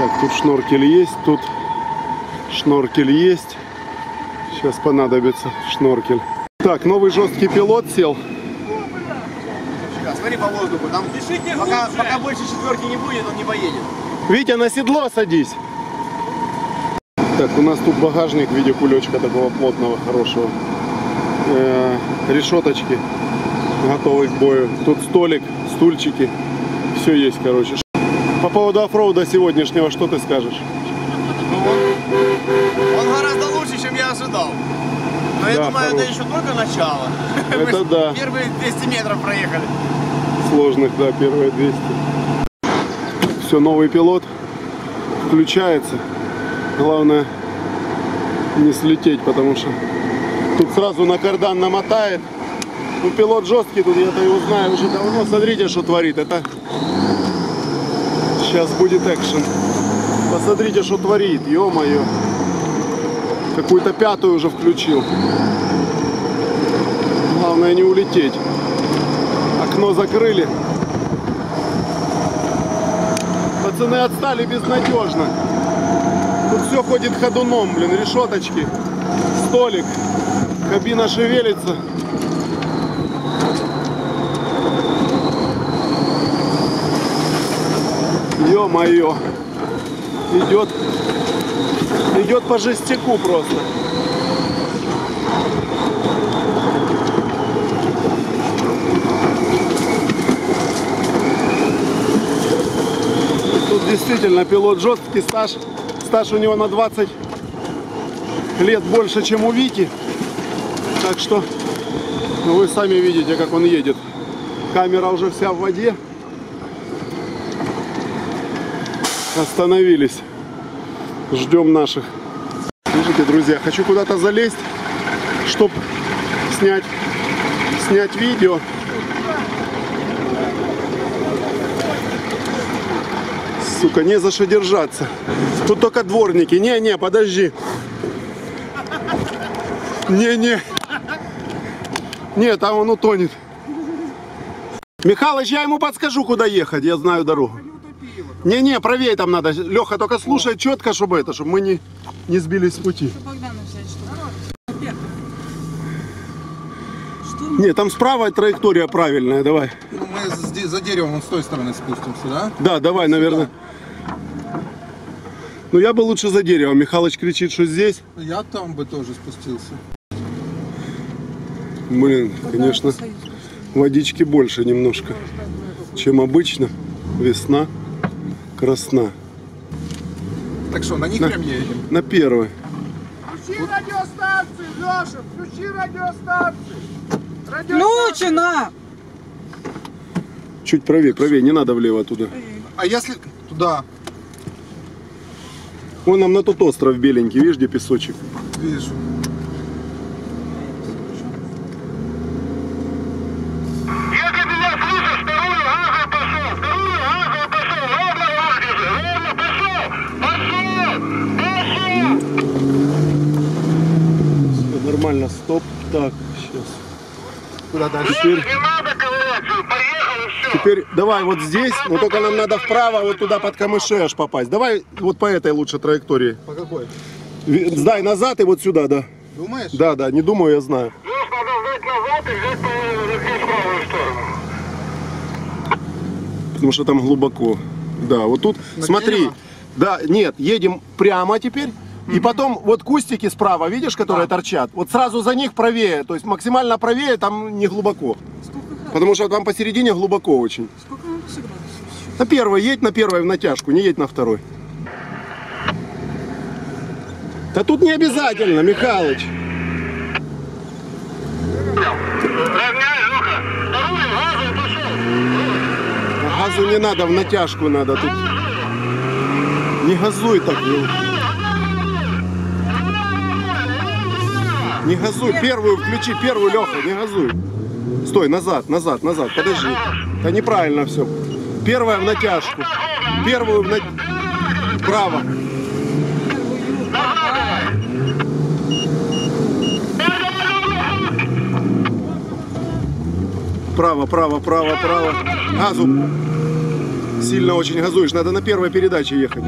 Так, тут шноркель есть, тут шноркель есть. Сейчас понадобится шноркель. Так, новый жесткий пилот сел. Смотри по воздуху, там пока, пока больше четверки не будет, он не поедет. Витя, на седло садись. Так, у нас тут багажник в виде кулечка такого плотного, хорошего. Э, решеточки готовы к бою. Тут столик, стульчики. Все есть, короче. По поводу оффроуда сегодняшнего, что ты скажешь? Он гораздо лучше, чем я ожидал. Но я Да, думаю, хорош. это еще только начало. Это Мы да. Первые 200 метров проехали. Сложных, да, первые 200. Все, новый пилот включается. Главное не слететь, потому что тут сразу на кардан намотает. Ну, пилот жесткий, тут я-то его знаю уже давно. Смотрите, что творит. Это сейчас будет экшен. Посмотрите, что творит, ё-моё. Какую-то пятую уже включил. Главное не улететь. Окно закрыли. Пацаны отстали безнадежно. Тут все ходит ходуном, блин, решеточки, столик, кабина шевелится. Ё-моё. Идет, идет по жестяку просто. Тут действительно пилот жесткий стаж. Стаж у него на 20 лет больше, чем у Вити. Так что ну, вы сами видите, как он едет. Камера уже вся в воде. Остановились. Ждем наших. Слушайте, друзья, хочу куда-то залезть, чтобы снять, снять видео. Сука, не за что держаться. Тут только дворники. Не-не, подожди. Не-не. Не, там он утонет. Михалыч, я ему подскажу, куда ехать. Я знаю дорогу. Не-не, правее там надо. Леха, только слушай четко, чтобы это, чтобы мы не, не сбились с пути. Не, там справа траектория правильная, давай. Ну, мы за деревом вон с той стороны спустимся, да? Да, давай, наверное. Ну, я бы лучше за деревом. Михалыч кричит, что здесь. Я там бы тоже спустился. Блин, конечно, водички больше немножко, чем обычно. Весна, красна. Так что, на них прям едем? На первой. Включи радиостанцию, Леша, включи радиостанцию. Включено! Чуть правее, правее, не надо влево туда. А если туда, Вон нам на тот остров беленький, видишь, где песочек. вижу. Если меня слышишь, вторую газу пошел, вторую газу пошел, ровно ложишь, ровно пошел, пошел, пошел. Всё нормально, стоп. Так, сейчас. Куда дальше? Теперь, Не надо ковыряться, поехал и все. теперь давай вот здесь, но только нам надо вправо, вот туда под камыши аж попасть. Давай вот по этой лучше траектории. По какой? Сдай назад и вот сюда, да. Думаешь? Да, да, не думаю, я знаю. Здесь надо сдать назад и взять по здесь в правую сторону. Потому что там глубоко. Да, вот тут, На смотри. дерево? Да, нет, едем прямо теперь. И потом вот кустики справа, видишь, которые торчат? Вот сразу за них правее. То есть максимально правее там не глубоко. Потому что там посередине глубоко очень. Сколько градусов? На первой едь на первой в натяжку, не едь на второй. Да тут не обязательно, Михалыч. Газу пошел. Газу не надо, в натяжку надо тут. Не газуй так. ну. Не газуй, первую включи, первую, Леха, не газуй. Стой, назад, назад, назад, подожди. Да неправильно все. Первая в натяжку. Первую в на... Право. Право, право, право, право. Газу. Сильно очень газуешь. Надо на первой передаче ехать.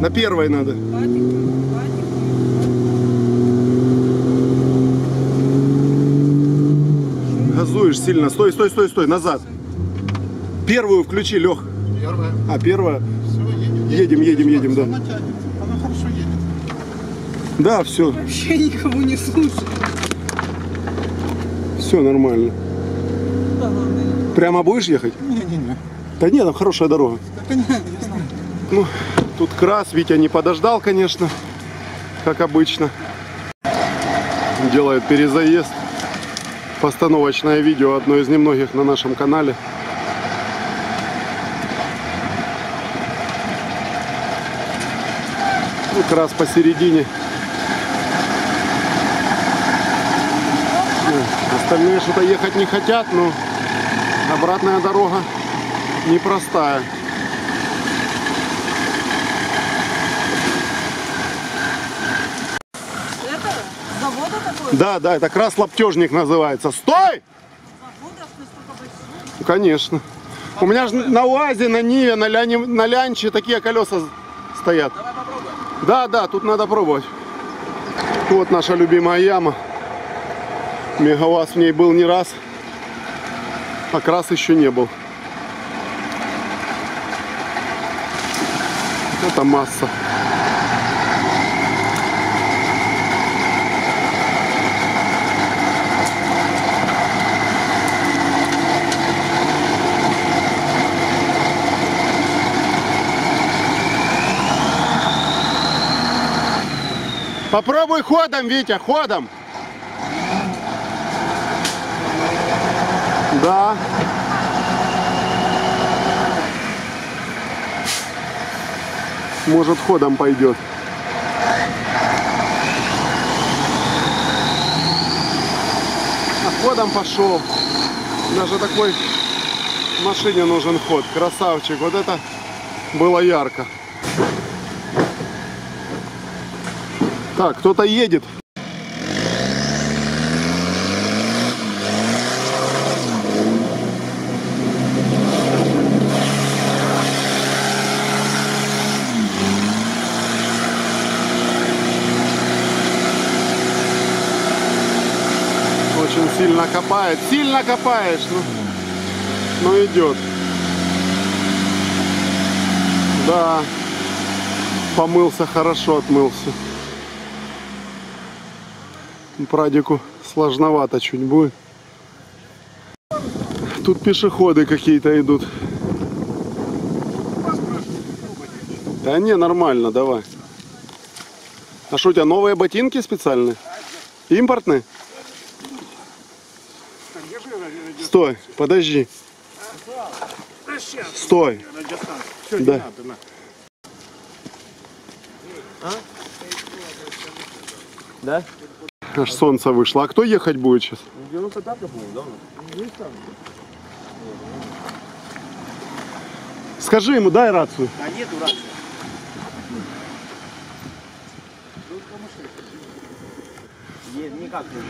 На первой надо. потихоньку, потихоньку. Газуешь сильно. Стой, стой, стой, стой. Назад. Первую включи, Лех. Первая. А, первая. Все, едем. Едем, едем, едем, да. Она тянет. Она хорошо едет. Да, все. Вообще никого не слушай. Все нормально. Да ладно. Прямо будешь ехать? Не-не-не. Да нет, там хорошая дорога. Да, конечно, я знаю. Ну, тут крас, Витя не подождал, конечно, как обычно. Делает перезаезд. Постановочное видео, одно из немногих на нашем канале. Ну, крас посередине. Ну, Остальные что-то ехать не хотят, но обратная дорога непростая. Это завода такой? Да, да, это крас лаптежник называется. Стой! Ну, конечно. У меня же на УАЗе, на Ниве, на, Ляне, на Лянче такие колеса стоят. Давай попробуем. Да, да, тут надо пробовать. Вот наша любимая яма. Мегаваз в ней был не раз, а крас еще не был. Это масса. Попробуй ходом, Витя, ходом. Да. Может ходом пойдет. А ходом пошел. Даже такой машине нужен ход. Красавчик. Вот это было ярко. Так, кто-то едет. Очень сильно копает. Сильно копаешь. Ну, ну идет. Да. Помылся хорошо, отмылся. Прадику сложновато чуть будет. Тут пешеходы какие-то идут. Да не, нормально, давай. А что у тебя новые ботинки специальные? Импортные? Стой, подожди. Стой. Да. Да? Аж солнце вышло. А кто ехать будет сейчас? 95 по-моему, да? Скажи ему, дай рацию. А нету рации. Никак не.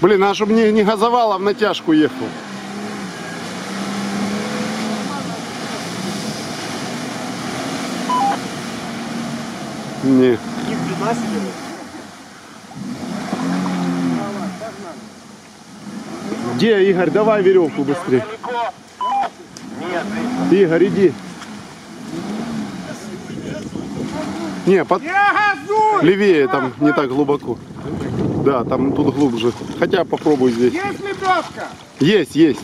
Блин, а чтобы не, не газовал, а в натяжку ехал. Не. Ни хрена себе. Где, Игорь, давай веревку быстрее. Игорь, иди. Не, под... левее там не так глубоко. Да, там тут глубже. Хотя попробуй здесь. Есть лебедка? Есть, есть.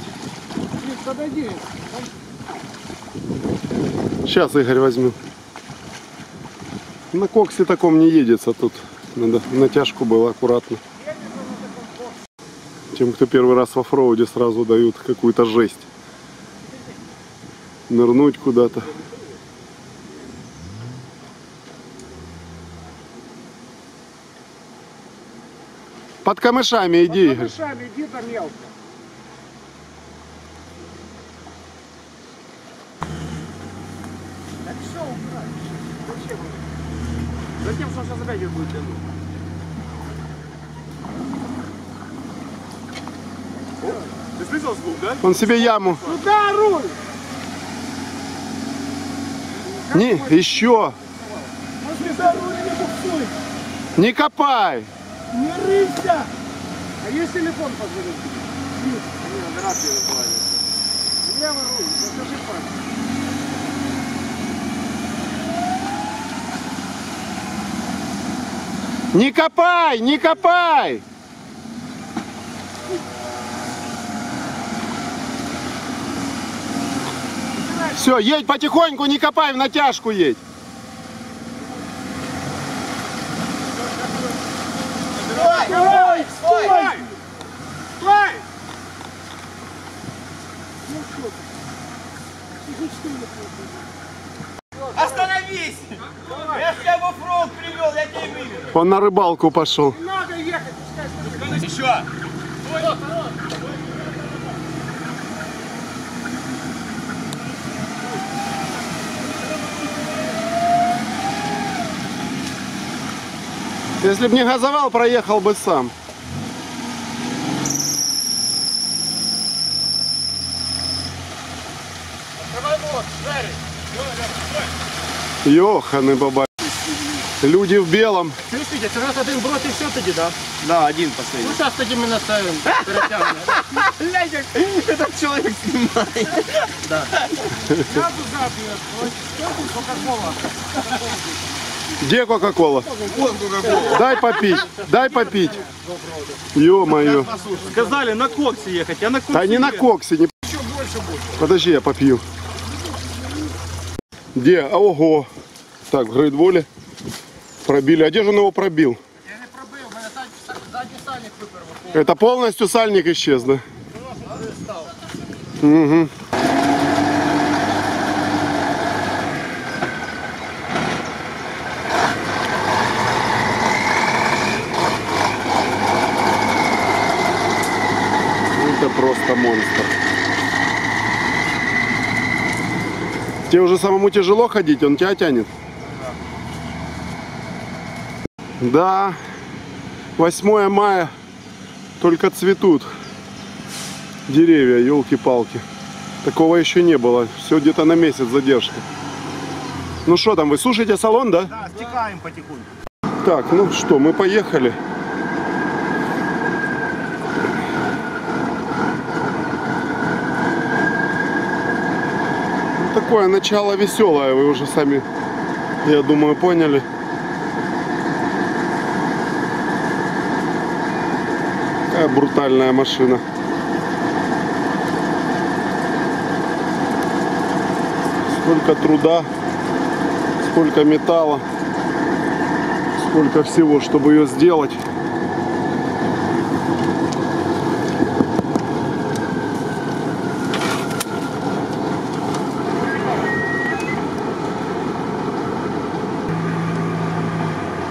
Подойди. Сейчас Игорь возьмем. На коксе таком не едется тут. Надо натяжку было аккуратно. Тем, кто первый раз в оффроуде, сразу дают какую-то жесть. Нырнуть куда-то. Под камышами иди, Игорь. Шами, иди там мелко. Затем, что он сейчас опять будет тянуть. Ты слышал звук, да? Он себе яму. Туда руль! Не, еще. Не копай. Не рыйся. А есть телефон позвонить? Лево руль, покажи пальцем. Не копай, не копай. Все, едь потихоньку, не копай, в натяжку едь. Стой! Стой! Стой! Остановись! Я тебя во фронт привел, я тебя выведу. Он на рыбалку пошел. Не надо ехать, пускай. Еще! Если бы не газовал, проехал бы сам. Давай вот, Жарик! Йоханы баба. Люди в белом. Слушайте, це у нас один брод і все тоді, да? Да, один последний. Ну зараз тоді ми наставимо, перетягнемо. Глянь, как этот человек снимает. Сразу запьет. Вот, стёпу, Кока-кола. Где Кока-Кола? Вон Кока-Кола. Дай попить, дай попить. Ё-моё. Сказали на коксі їхати, я на коксі. Да не на коксе, не... Подожди, я попью. Где? А, Ого. Так, в грейдволе пробили. А где же он его пробил? Я не пробив, у мене задній сальник виперв. Это полностью сальник исчез, да? Угу. Монстр. Тебе уже самому тяжело ходить, он тебя тянет? Да. 8 мая только цветут деревья, елки-палки. Такого еще не было. Все где-то на месяц задержка. Ну что там, вы сушите салон, да? Да, стекаем потихоньку. Так, ну что, мы поехали. Такое начало веселое, вы уже сами, я думаю, поняли. Какая брутальная машина. Сколько труда, сколько металла сколько всего, чтобы ее сделать.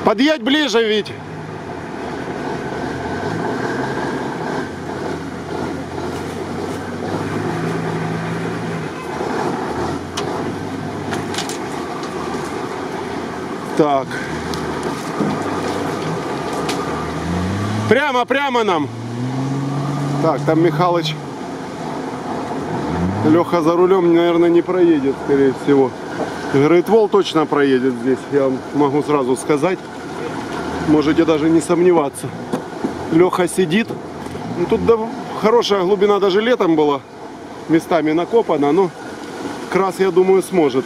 Подъедь ближе, Вить. Так. Прямо, прямо нам. Так, там Михалыч. Леха за рулем, наверное, не проедет, скорее всего. Грейтвол точно проедет здесь, я могу сразу сказать. Можете даже не сомневаться. Леха сидит. Ну, тут да- хорошая глубина даже летом была. Местами накопана, но крас, я думаю, сможет.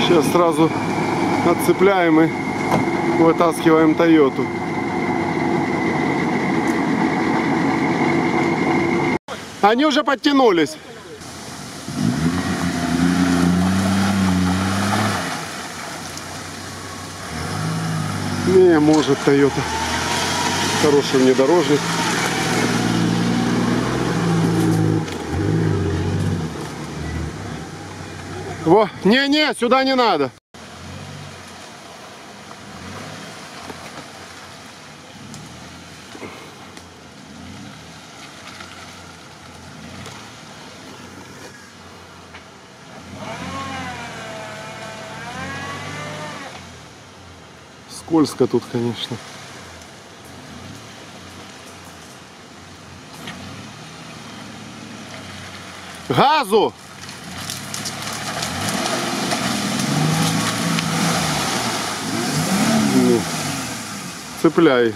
Сейчас сразу отцепляем и вытаскиваем Тойоту. Они уже подтянулись. Не, может Тойота. Хороший внедорожник. Во. Не-не, сюда не надо. Скользко тут, конечно. Газу! Ну, Цепляй.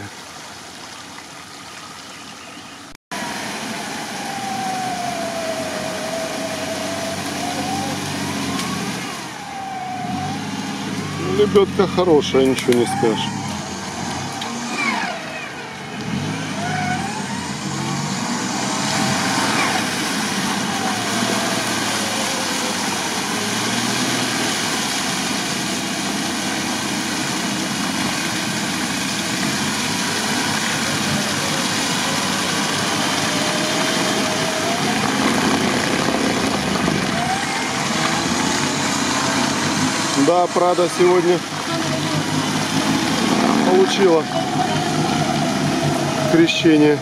Лебедка хорошая, ничего не скажешь. Да, Прада сегодня получила крещение.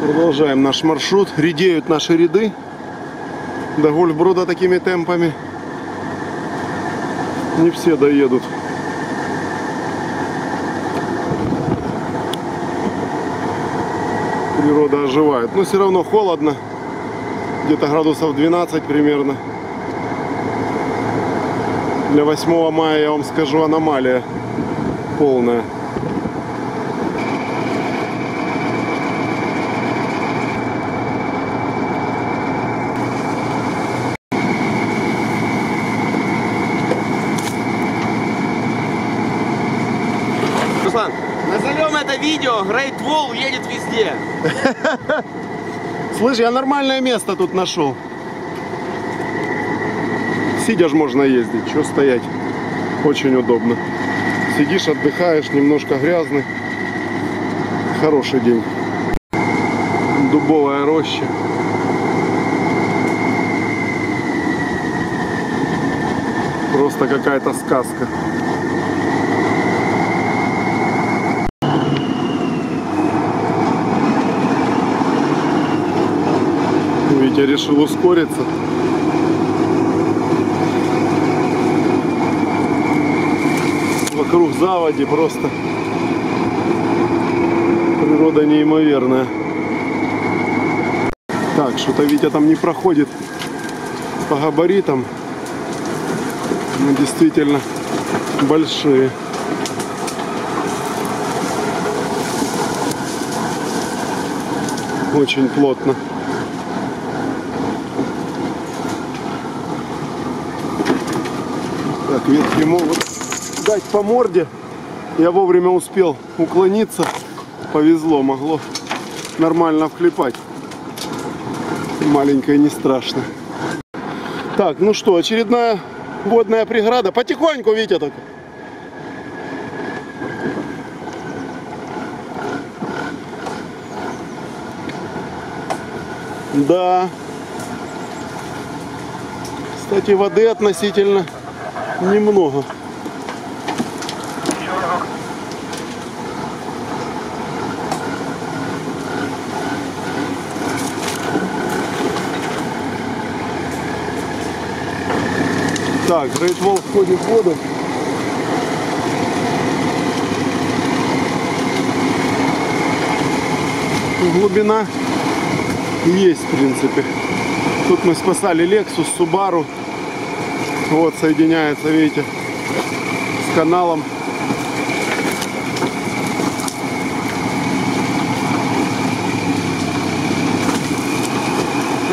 Продолжаем наш маршрут. Редеют наши ряды до Гольфброда такими темпами не все доедут. Природа оживает. Но все равно холодно. Где-то градусов 12 примерно. Для 8 мая, я вам скажу, аномалия полная. Руслан, назовем это видео Great Wall едет везде. Слышь, я нормальное место тут нашел. Сидя ж можно ездить, что стоять. Очень удобно. Сидишь, отдыхаешь, немножко грязный. Хороший день. Дубовая роща. Просто какая-то сказка. Витя решил ускориться. Вокруг заводи просто природа неимоверная. Так, что-то Витя там не проходит по габаритам. Но действительно большие. Очень плотно. Так, ветки могут дать по морде. Я вовремя успел уклониться. Повезло, могло нормально вклепать. Маленькая не страшно. Так, ну что, очередная водная преграда. Потихоньку, Витя, только. Да. Кстати, воды относительно немного. Так, Wall входит в воду. Глубина есть, в принципе. Тут мы спасали Lexus, Subaru. Вот соединяется, видите, с каналом.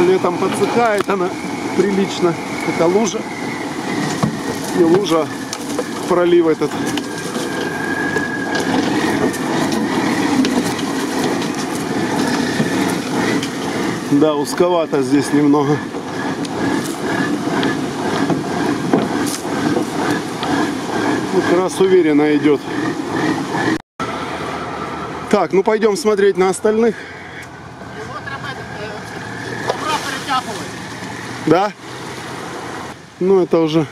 Летом подсыхает она прилично. Это лужа. Не лужа, пролив этот. Да, узковато здесь немного. Раз уверенно идет. Так, ну пойдем смотреть на остальных. Да? Ну, это уже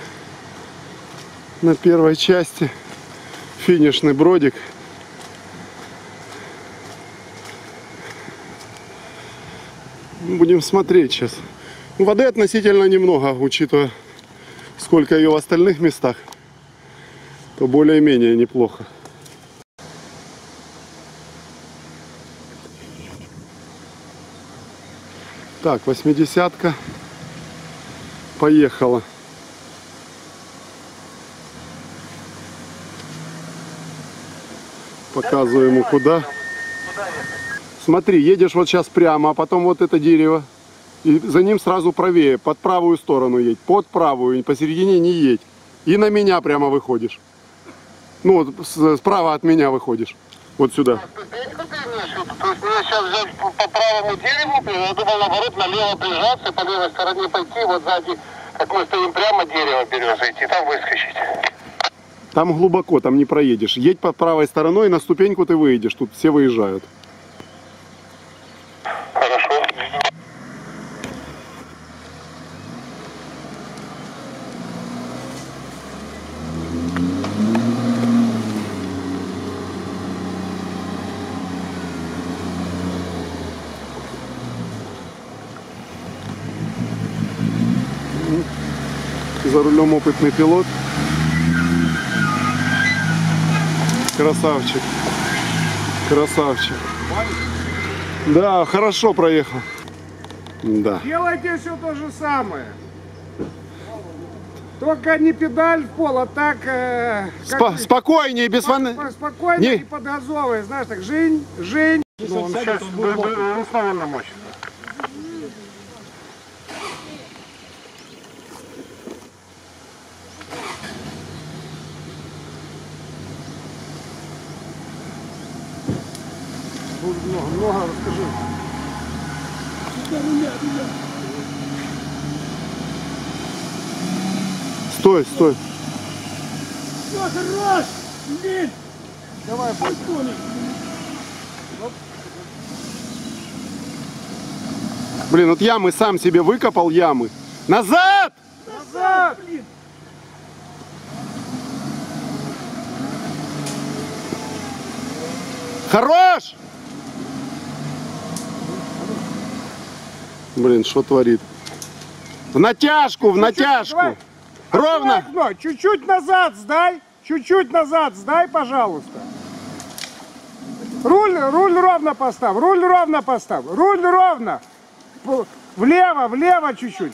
на первой части финишный бродик. Будем смотреть сейчас. Ну, Воды относительно немного, учитывая сколько ее в остальных местах, то более-менее неплохо. Так, восьмидесятка поехала. Показываю ему куда. Смотри, едешь вот сейчас прямо, а потом вот это дерево. И за ним сразу правее, под правую сторону едь, под правую, посередине не едь. И на меня прямо выходишь. Ну, вот справа от меня выходишь. Вот сюда. Ступеньку ты имеешь в виду? То есть мне сейчас взять по, по правому дереву, я думал наоборот налево прижаться, по левой стороне пойти, вот сзади, как мы стоим прямо, дерево береза идти, там выскочить. Там глубоко, там не проедешь. Едь по правой стороной, на ступеньку ты выйдешь. Тут все выезжают. За рулем опытный пилот. Красавчик. Красавчик. Да, хорошо проехал. Да. Делайте все то же самое. Только не педаль в пол, а так... э, как Спо- бы спокойнее, без фан... спо- Спокойно Не. и подгазовывай, знаешь, так, жень, жень. Ну, он сейчас основано мощь. Много, много расскажи. Стой, стой. Все, хорош! Блин! Давай, будь. Блин, вот ямы сам себе выкопал ямы. Назад! Назад! Хорош! Блин, что творит? В натяжку, в натяжку. Ровно. Чуть-чуть назад сдай. Чуть-чуть назад сдай, пожалуйста. Руль, руль ровно поставь, руль ровно поставь, руль ровно. Влево, влево чуть-чуть.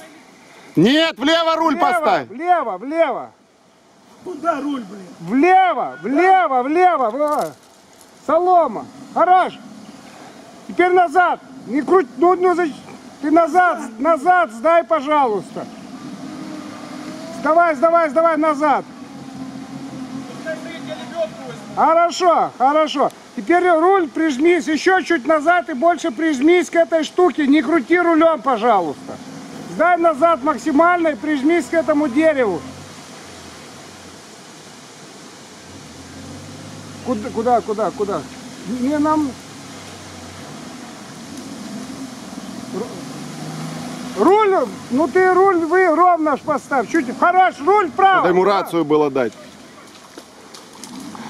Нет, влево руль Влево, поставь. Влево, влево. Куда руль, блин? Влево, влево, влево, влево. Солома. Хорош. Теперь назад. Не круть, ну, ну, зач- ты назад, назад сдай, пожалуйста. Сдавай, сдавай, сдавай назад. Хорошо, хорошо. Теперь руль прижмись, еще чуть назад и больше прижмись к этой штуке. Не крути рулем, пожалуйста. Сдай назад максимально и прижмись к этому дереву. Куда, куда, куда, куда? Не нам... Руль, ну ты руль вы ровно ж поставь. Чуть, хорош, руль вправо. Надо ему рацию было дать.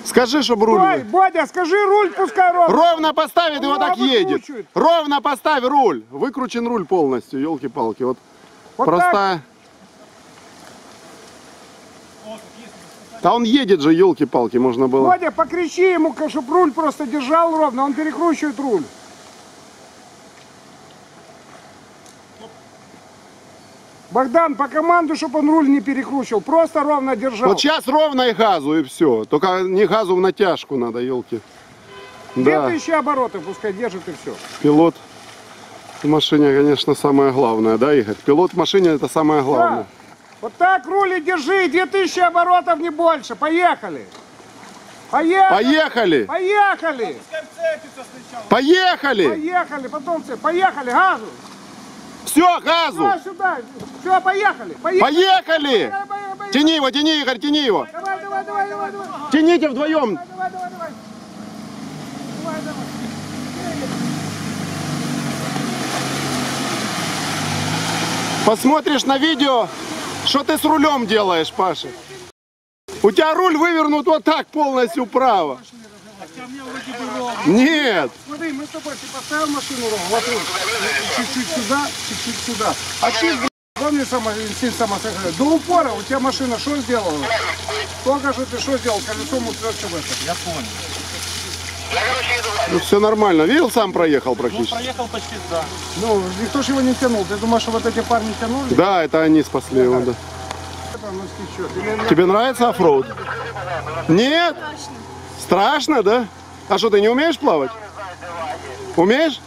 Скажи, чтобы руль... Ой, Бодя, скажи руль, пускай ровно. Ровно поставит, Ну, так едет. выкручивает. Ровно поставь руль. Выкручен руль полностью, елки-палки. Вот, Вот простая. Да он едет же, елки-палки, можно было. Бодя, покричи ему, чтобы руль просто держал ровно, он перекручивает руль. Богдан, по команду, чтобы он руль не перекручивал, просто ровно держал. Вот сейчас ровно и газу, и все. Только не газу в натяжку надо, елки. Две Да, тысячи оборотов пускай держит и все. пилот в машине, конечно, самое главное, да, Игорь? Пилот в машине это самое главное. Вот так руль и держи, 2000 оборотов, не больше. Поехали. Поехали. Поехали! Поехали. Поехали! Поехали. Потом все. Поехали. Газу. Все, газу! Сюда, сюда. Все, поехали. Поехали. Поехали! Давай, давай, давай. Тяни его, тяни, Игорь, тяни его! Давай, давай, давай, давай, давай. Тяните вдвоем! Давай, давай, давай. Давай, давай. Посмотришь на видео, Что ты с рулем делаешь, Паша? У тебя руль вывернут вот так полностью вправо. Нет. Смотри, мы с тобой, ты поставил машину ровно, вот тут, чуть-чуть сюда, чуть-чуть сюда. А ты, блядь, помнишь само, инстинкт самосохранения? До упора у тебя машина что сделала? Только что ты что сделал, колесом уперся в это. Я понял. Ну, все нормально. Видел, сам проехал практически. Проехал почти, да. Ну, никто же его не тянул. Ты думаешь, что вот эти парни тянули? Да, это они спасли его, да. Ну, Тебе нравится оффроуд? Нет? Страшно, да? А что, ты не умеешь плавать? Умеешь?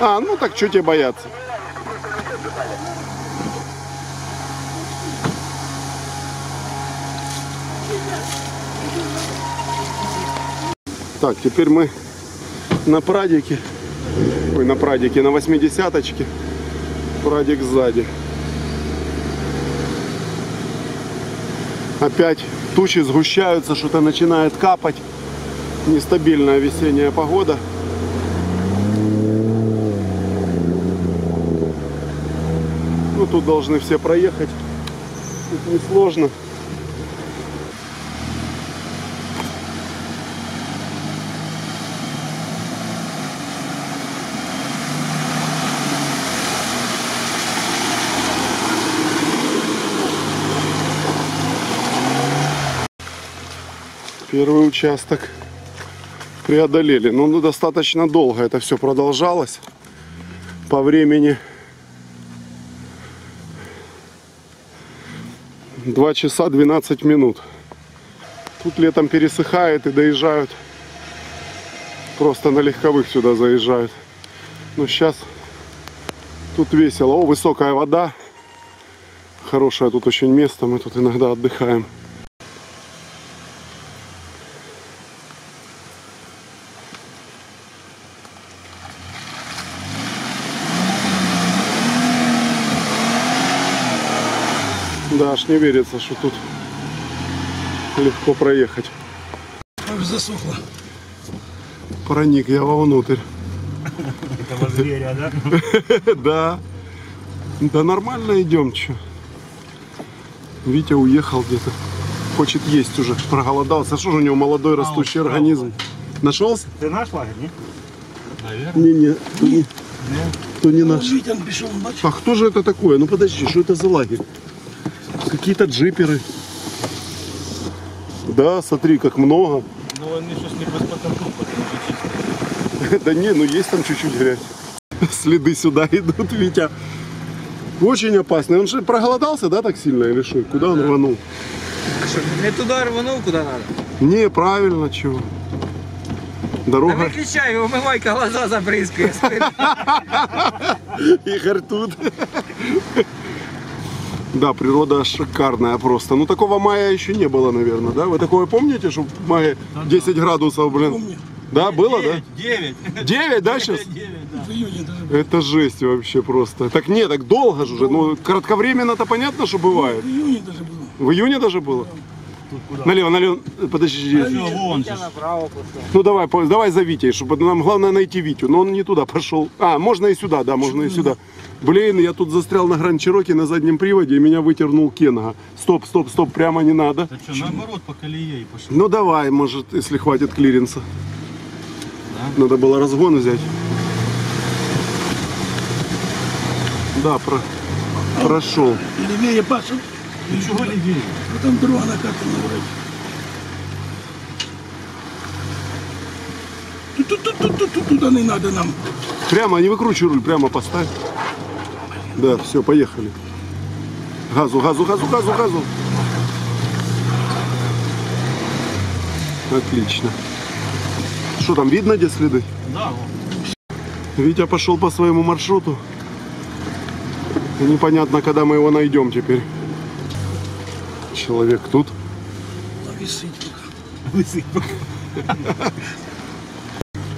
А, ну так что тебе бояться? Так, теперь мы на прадике. Ой, на прадике, на восьмидесяточке. Прадик сзади. Опять тучи сгущаются, что-то начинает капать. Нестабильная весенняя погода. Ну, тут должны все проехать. Тут несложно. Первый участок преодолели. Но ну, достаточно долго это все продолжалось. По времени 2 часа 12 минут. Тут летом пересыхает и доезжают. Просто на легковых сюда заезжают. Но сейчас тут весело. О, высокая вода. Хорошее тут очень место. Мы тут иногда отдыхаем. Аж не верится, что тут легко проехать. засохло. Проник я вовнутрь. Этого зверя, да? Да. Да нормально идем, чё. Витя уехал где-то. Хочет есть уже. Проголодался. Что же у него молодой растущий организм? Нашелся? Ты наш лагерь, не? Не-не, то не, то не наш. А кто же это такое? Ну подожди, что это за лагерь? Какие-то джиперы. Да, смотри, как много. Ну, они щось не без. Да не, ну есть там чуть-чуть грязь. Следы сюда идут, Витя. Очень опасный. Он же проголодался, да, так сильно или что? Куда он рванул? Не туда рванул, куда надо. Не, правильно, чего. Дорога. Выключай, умывайка глаза забрызгай. Игорь тут. Да, природа шикарная просто. Ну такого мая еще не было, наверное, да? Вы такое помните, что в мае 10 градусов, блин? Да, было, да? Девять. 9, да, сейчас? Девять, да. Это жесть вообще просто. Так нет, так долго же уже. Ну, кратковременно-то понятно, что бывает. В июне даже было. В июне даже было? Налево, налево. Подожди. Же. Ну давай, давай за Витей, чтобы нам главное найти Витю. Но он не туда пошел. А, можно и сюда, да, можно и сюда. Блин, я тут застрял на Гранд Чироке на заднем приводе и меня вытернул Кенга. Стоп, стоп, стоп, прямо не надо. Та что, наоборот, по колее и пошли. Ну давай, может, если хватит клиренса. Надо было разгон взять. Да, про... прошел. Левее Паша, Ничего левее. а там дрова накатана вроде. Тут-тут-тут-тут-тут туда не надо нам. Прямо, не выкручивай руль, прямо поставь. Да, все, поехали. Газу, газу, газу, газу, газу. Отлично. Что там, видно где следы? Да. Витя пошел по своему маршруту. И непонятно, когда мы его найдем теперь. Человек тут. Висить. Висить.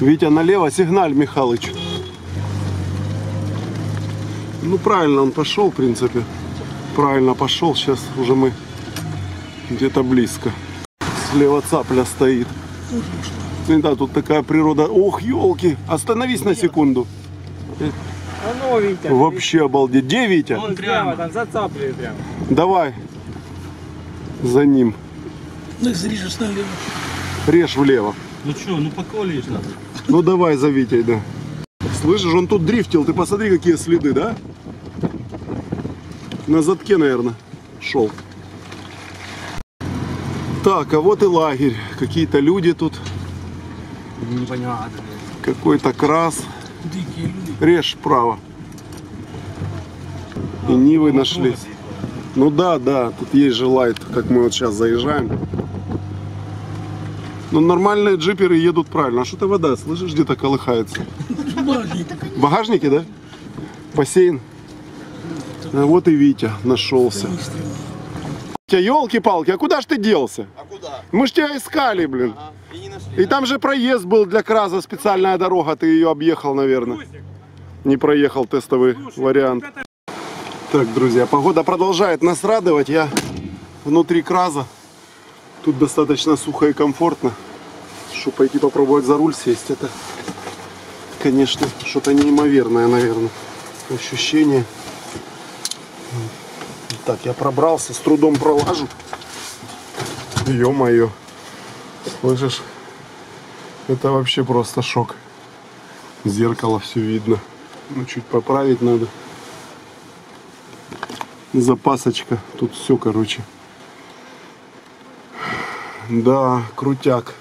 Витя, налево, сигналь, Михалыч. Ну, правильно он пошел, в принципе. Правильно пошел. Сейчас уже мы где-то близко. Слева цапля стоит. Ну Да, тут такая природа. Ох, елки. Остановись на секунду. А ну, Витя. Вообще обалдеть. Где Витя? Вон прямо. там зацапливай прямо. Давай. За ним. Не зріжеш наліво. Режь влево. Ну что, ну поколешь надо. Ну давай за Витей, да. Слышишь, он тут дрифтил, ты посмотри, какие следы, да? На задке, наверное, шел. Так, а вот и лагерь. Какие-то люди тут. Непонятно. Какой-то крас. Дикі люди. Режь вправо. И Нивы нашли. Ну да, да, тут есть же лайт, как мы вот сейчас заезжаем. Ну нормальные джиперы едут правильно. А что-то вода, слышишь, где-то колыхается. Багажнике, да? Бассейн. А вот и Витя нашелся. Витя, елки-палки, а куда ж ты делся? А куда? Мы ж тебя искали, блин. А, и не нашли. И там же проезд был для Краза, специальная дорога, ты ее объехал, наверное. Не проехал тестовый вариант. Так, друзья, погода продолжает нас радовать. Я внутри Краза. Тут достаточно сухо и комфортно. Что пойти попробовать за руль сесть, это, конечно, что-то неимоверное, наверное. Ощущение. Так, я пробрался, с трудом пролажу. Ё-моё. Слышишь? Это вообще просто шок. Зеркало все видно. Ну, чуть поправить надо. Запасочка. Тут все, короче. Да, крутяк.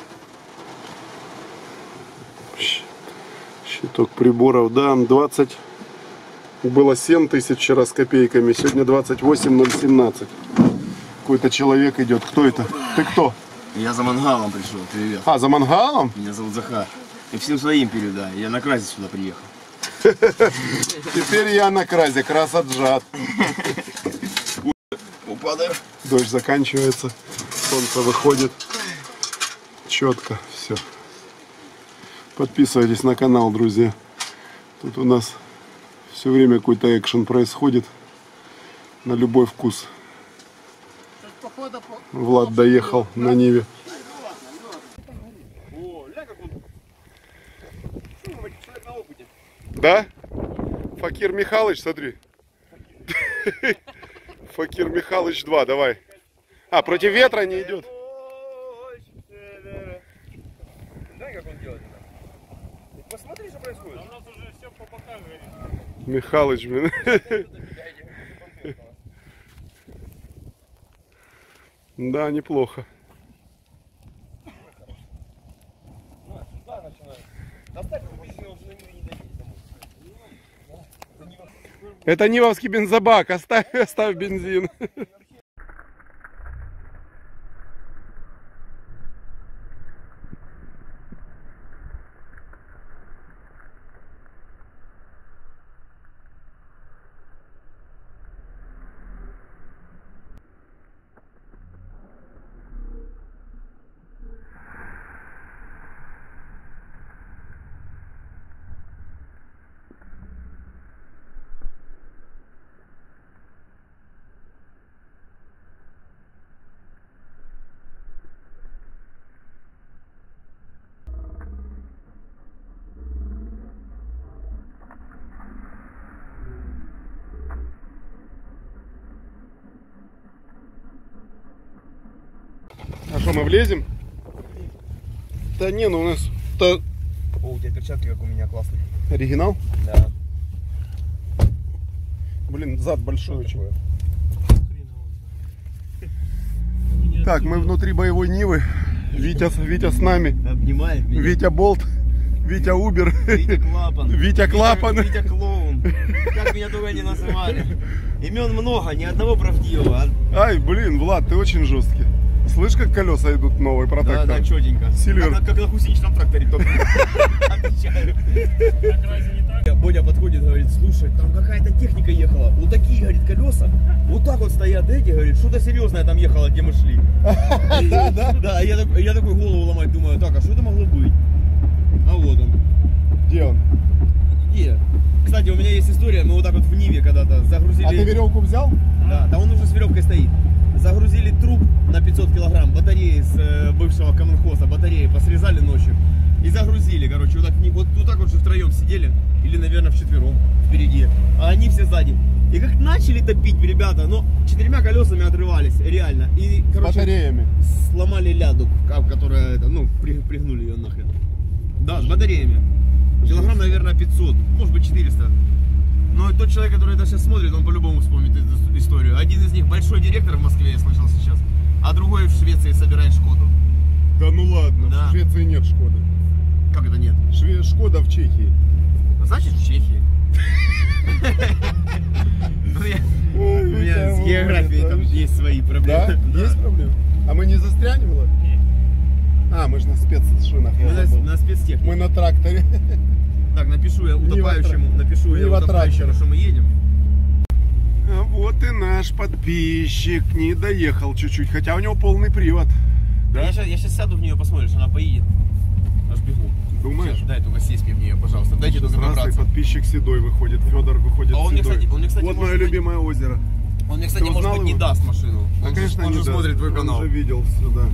Щиток приборов. Да, 20. Было 7 тысяч вчера с копейками. Сегодня 28 017. Какой-то человек идет. Кто это? Ты кто? Я за мангалом пришел, привет. А, за мангалом? Меня зовут Захар. И всем своим передай, я на красе сюда приехал. Теперь я на кразе, крас отжат. Упадаю. Дождь заканчивается, солнце выходит. Четко все. Подписывайтесь на канал, друзья. Тут у нас все время какой-то экшен происходит. На любой вкус. Влад доехал на Ниве. Да? Факир Михайлович, смотри. Факир Михайлович 2, давай. А, против ветра не идет. Дай как он делает это. Посмотри, что происходит. Михалыч, блин. Да, неплохо. Это Нивовский бензобак, оставь, оставь бензин. А что, мы влезем? Да не, ну у нас это О, у тебя перчатки как у меня классные. оригинал. Да. Блин, зад большой очень. Так, мы внутри боевой Нивы. Витя, Витя с нами. Обнимает меня. Витя Болт. Витя Убер. Витя Клапан. Витя Клапан. Витя Клоун. Как меня только не называли. Имен много, ни одного правдивого. Ай, блин, Влад, ты очень жесткий. Слышь, как колеса идут новые, Да, протектор? да, четенько. Сильвер. Как, на- как на гусеничном тракторе только. Отвечаю. Бодя подходит, говорит, слушай, там какая-то техника ехала. Вот такие, говорит, колеса. Вот так вот стоят эти, говорит, что-то серьезное там ехало, где мы шли. Да, да? Да, я такой- я такой голову ломать думаю, так, а что это могло быть? А вот он. Где он? Где? Кстати, у меня есть история, мы вот так вот в Ниве когда-то загрузили... А ты веревку взял? Да, да он уже с веревкой стоит. Загрузили труп на 500 килограмм, батареи с э, бывшего каменхоза, батареи посрезали ночью. И загрузили, короче, вот так, вот, вот так вот же втроем сидели, или, наверное, вчетвером впереди, а они все сзади. И как начали топить, ребята, но четырьмя колесами отрывались, реально. И, короче, батареями. сломали ляду, которая, ну, при- пригнули ее нахрен. Да, с батареями. Килограмм, наверное, 500, может быть 400. Но тот человек, который это сейчас смотрит, он по-любому вспомнит эту историю. Один из них большой директор в Москве, я слышал сейчас, а другой в Швеции собирает Шкоду. Да ну ладно, Да. в Швеции нет Шкоды. Как это нет? Шве- Шкода в Чехии. Значит, в Чехии. Ну, У меня с географией там есть свои Да? проблемы. Есть проблемы? А мы не застрянем, Влад? А, мы же на спецшинах. Мы на спецтехнике. Мы на тракторе. Так, напишу я утопающему, атра- напишу не я утопающему, аттракторе. что мы едем. А вот и наш подписчик не доехал чуть-чуть, хотя у него полный привод. Да? Я сейчас, я сейчас сяду в нее, посмотришь, она поедет. Аж бегу. Думаешь? Сейчас, дай только сесть мне в нее, пожалуйста. Дайте только Здравствуй, добраться. подписчик Седой выходит, Федор выходит А он мне, Седой. кстати- он мне, кстати, вот мое быть- любимое озеро. Он мне, кстати, Ты может быть, не даст машину. Да, он же, конечно, он не же даст. смотрит твой Он канал. же видел все, да.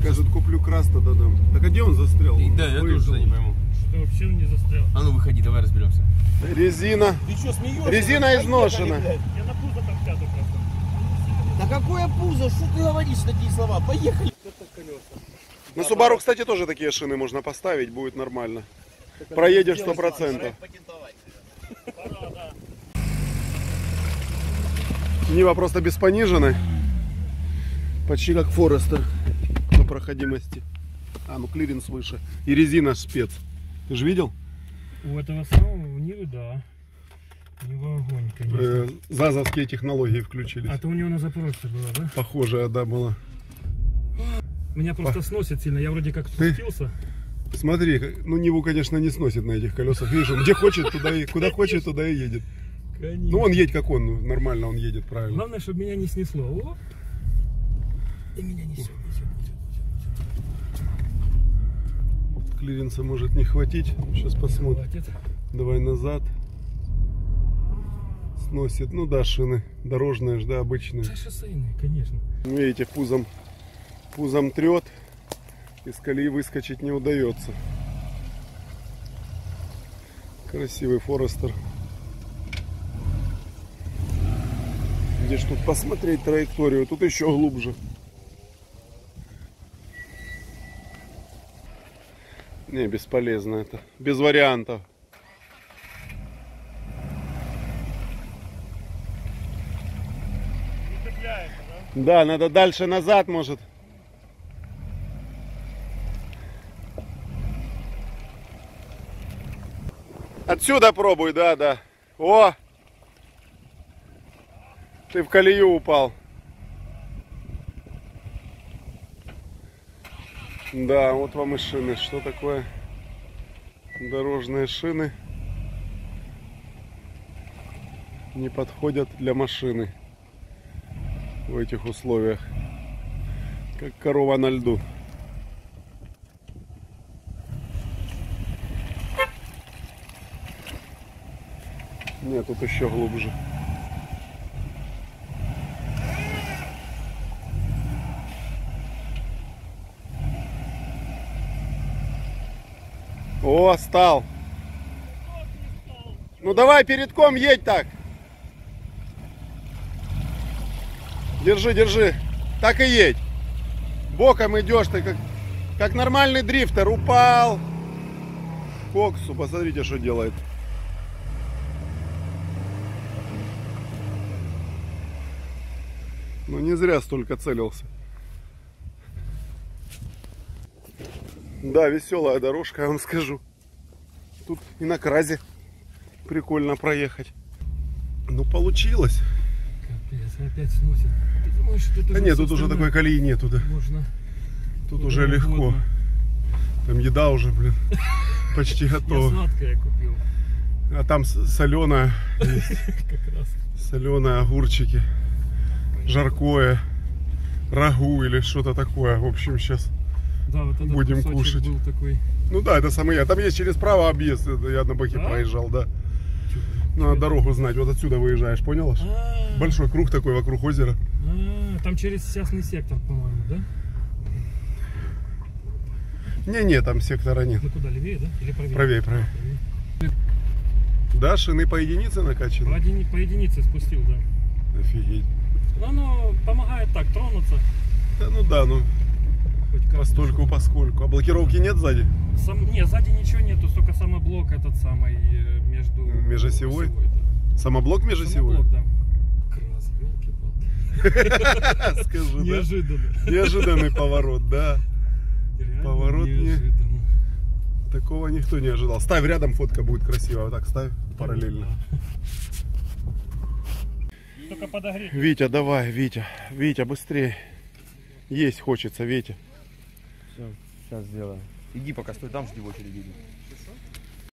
Скажет, куплю крас, тогда дам. Так а где он застрял? И- да, я тоже не пойму. Что вообще не застрял. А ну выходи, давай разберемся. Резина. Ты что, смеешься? Резина изношена. Я на пузо там сяду просто. Да какое пузо? Что ты говоришь такие слова? Поехали. На Субару, кстати, тоже такие шины можно поставить, будет нормально. Проедешь сто процентов. Нива просто без пониженной. Почти как Форестер по проходимости. А, ну клиренс выше. И резина спец. Ты же видел? У этого самого в Нивы, да. Нива огонь, конечно. Э, ЗАЗовские технологии включились. А то у него на запросе было, да? Похожая, да, была. Меня просто сносит сильно. Я вроде как Ты- спустился. Смотри, ну Ниву, конечно, не сносит на этих колесах. Видишь, он где хочет, туда и куда хочет, туда и едет. Ну он едет как он, нормально он едет, правильно. Главное, чтобы меня не снесло. О! И меня несет. Клиренса может не хватить. Сейчас посмотрим. Хватит. Давай назад. Сносит. Ну да, шины дорожные ж, да, обычные. Да, шоссейные, конечно. Видите, пузом, пузом трет. Из колеи выскочить не удается. Красивый Форестер. Где ж тут посмотреть траекторию? Тут еще глубже. Не, бесполезно это. Без вариантов. Да, надо дальше назад, может. Отсюда пробуй, да, да. О! Ты в колею упал. Да, вот вам и шины. Что такое? Дорожные шины не подходят для машины в этих условиях. Как корова на льду. Нет, тут еще глубже. О, стал. Ну давай передком едь так. Держи, держи. Так и едь. Боком идешь ты, как, как нормальный дрифтер. Упал. Коксу, посмотрите, что делает. Ну не зря столько целился. Да, веселая дорожка, я вам скажу. Тут и на кразе прикольно проехать. Ну получилось. Капец, опять сносит. Ты думаешь, что это Да нет, тут уже такой колеи нету, да. Можно. Тут уже легко. угодно. Там еда уже, блин, почти Я готова. сладкое купил. А там соленая, соленые огурчики, жаркое, рагу или что-то такое. В общем, сейчас. Да, вот этот Будем кушать. был такой. Ну да, это самый я. Там есть через право объезд. Я на баке Да? проезжал, да. Надо дорогу знать. Вот отсюда выезжаешь, понял? аж? А, Большой круг такой вокруг озера. а, Там через частный сектор, по-моему, да? Не-не, там сектора нет. Ну куда, левее, да? Или правее? Правее, правее. Да, шины по единице По, накачаны? едини- по единице спустил, да. Офигеть. Но оно помогает так тронуться. Да, ну да, ну Хоть как. постольку поскольку. А блокировки нет сзади? Сам, не, сзади ничего нету, только самоблок этот самый э, между... Межосевой? да. Самоблок межосевой? Самоблок, да. Крас, елки-палки. Да? Неожиданно. Неожиданный поворот, да. Реально Поворот не- неожиданно. Такого никто не ожидал. Ставь рядом, фотка будет красивая. Вот так ставь параллельно. Только подогреть. Витя, давай, Витя. Витя, быстрее. Есть хочется, Витя. Сейчас сделаем. Иди пока стой там, жди в очереди. иди.